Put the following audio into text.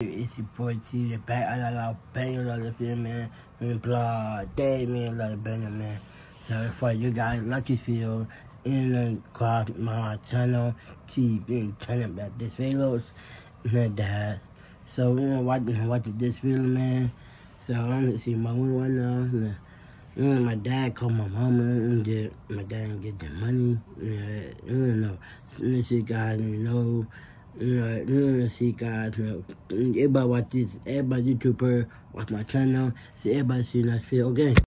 It's your boy T, the back. I got a lot of the film, man. And blah, day, man, a lot of banger, man. So for you guys, lucky feel in the club, my channel, T, being turn about this videos, and that. So we're gonna watch, watch this video, man. So I'm gonna see my one right now. And my dad called my mama and get my dad and get the money. Yeah, you know. Let's see, guys, you know. You you see guys, you everybody watch this, everybody YouTuber watch my channel, see everybody see that video, okay?